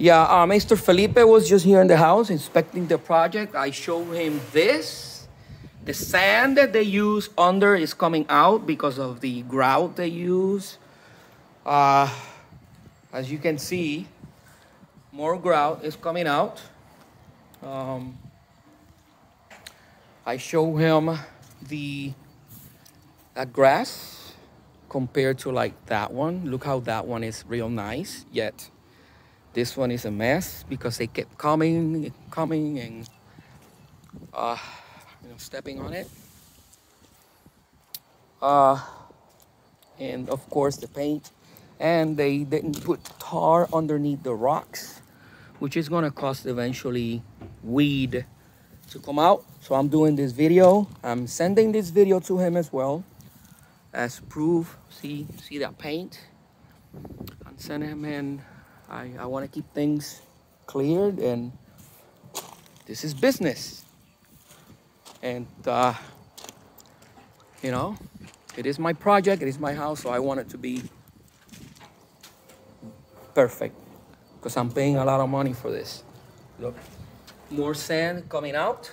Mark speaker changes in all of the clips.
Speaker 1: Yeah, uh, Mr. Felipe was just here in the house inspecting the project. I showed him this. The sand that they use under is coming out because of the grout they use. Uh, as you can see, more grout is coming out. Um, I show him the that grass compared to like that one. Look how that one is real nice, yet this one is a mess because they kept coming, coming, and uh, you know, stepping on it. Uh, and of course the paint. And they didn't put tar underneath the rocks, which is gonna cause eventually weed to come out. So I'm doing this video. I'm sending this video to him as well as proof. See, see that paint? I'm sending him in I, I want to keep things cleared and this is business. And, uh, you know, it is my project, it is my house, so I want it to be perfect because I'm paying a lot of money for this. Look, more sand coming out.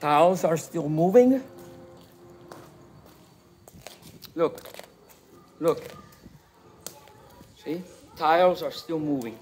Speaker 1: Tiles are still moving. Look, look. See, tiles are still moving.